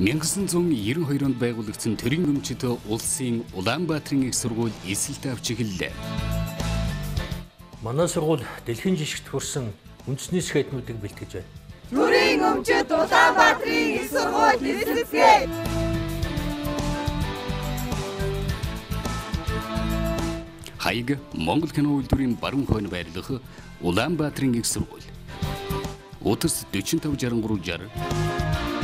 1992 онд байгуулагдсан төрийн өмчөд улсын Улаанбаатарын их сургууль эсэлт авч эхэллээ. Манай сургууль дэлхийн жишгт хүрсэн үндэсний скейтнуудыг бэлтгэж байна. Төрийн өмчөд Улаанбаатарын их сургууль эсэлтгээ. Хаяг Монгол кино үйлдвэрийн баруун хойно байрлах Улаанбаатарын их сургууль. Утас 456360